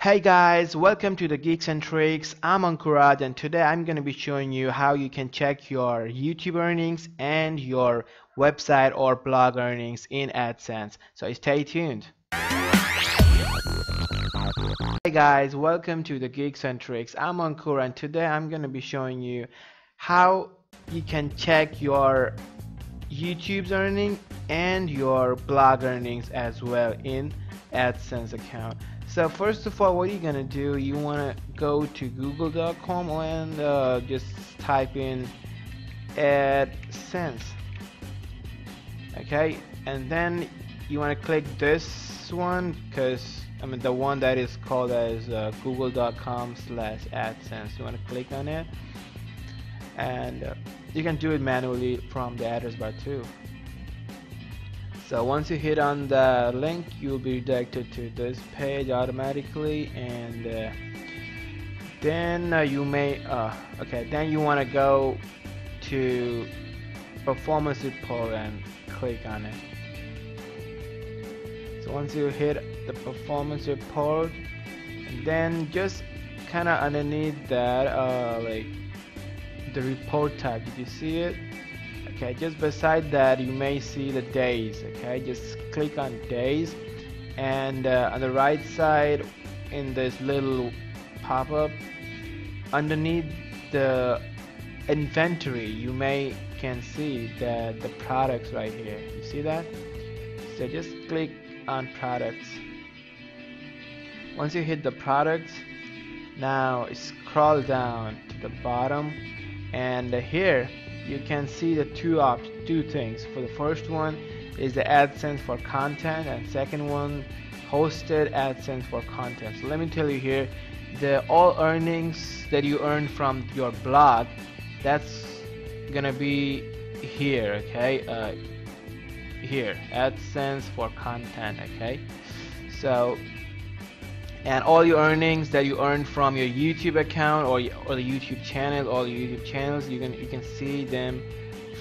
Hey guys, welcome to the Geeks and Tricks. I'm Ankuraj and today I'm going to be showing you how you can check your YouTube earnings and your website or blog earnings in AdSense. So stay tuned. Hey guys, welcome to the Geeks and Tricks. I'm Ankur and today I'm going to be showing you how you can check your YouTube's earning and your blog earnings as well in AdSense account. So first of all, what you're gonna do, you wanna go to google.com and uh, just type in AdSense. Okay, and then you wanna click this one because I mean the one that is called as uh, google.com slash AdSense. You wanna click on it, and uh, you can do it manually from the address bar too so once you hit on the link you'll be redirected to this page automatically and uh, then uh, you may uh, okay then you want to go to performance report and click on it. So once you hit the performance report then just kind of underneath that uh, like the report tab did you see it okay? Just beside that you may see the days okay? Just click on days. And uh, on the right side in this little pop-up underneath the inventory you may can see that the products right here. You see that? So just click on products. Once you hit the products now scroll down to the bottom. And here you can see the two op two things. For the first one is the AdSense for content and second one hosted AdSense for content. So let me tell you here the all earnings that you earn from your blog that's gonna be here okay? Uh, here AdSense for content okay? So and all your earnings that you earn from your YouTube account or, or the YouTube channel all your YouTube channels you can you can see them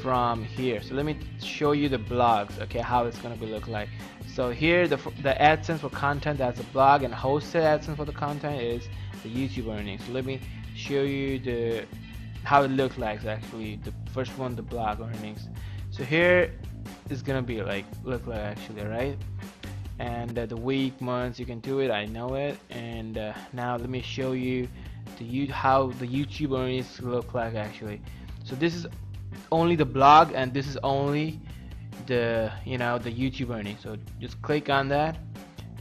from here. So let me show you the blogs okay how it's gonna be look like. So here the the AdSense for content that's a blog and hosted AdSense for the content is the YouTube earnings. So let me show you the how it looks like actually the first one the blog earnings. So here is gonna be like look like actually right and uh, the week months you can do it. I know it. And uh, now let me show you the how the YouTube earnings look like actually. So this is only the blog and this is only the you know the YouTube earnings. So just click on that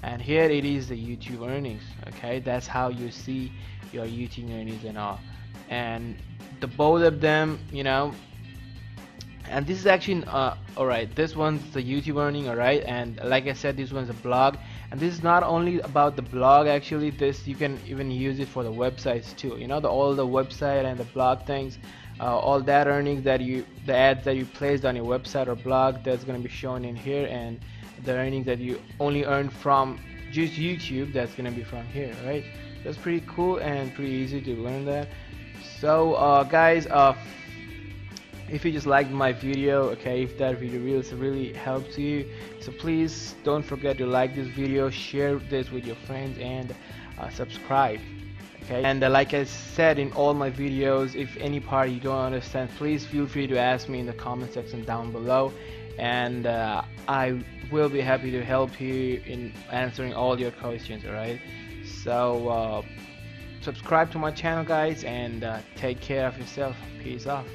and here it is the YouTube earnings okay? That's how you see your YouTube earnings and all. And the both of them you know and this is actually uh, alright this one's the YouTube earning alright? And like I said this one's a blog. And this is not only about the blog actually this you can even use it for the websites too. You know the all the website and the blog things uh, all that earnings that you the ads that you placed on your website or blog that's to be shown in here. And the earnings that you only earn from just YouTube that's to be from here right? That's pretty cool and pretty easy to learn that. So uh, guys uh, if you just liked my video okay if that video really really helps you. So please don't forget to like this video share this with your friends and uh, subscribe okay? And uh, like I said in all my videos if any part you don't understand please feel free to ask me in the comment section down below. And uh, I will be happy to help you in answering all your questions alright? So uh, subscribe to my channel guys and uh, take care of yourself. Peace off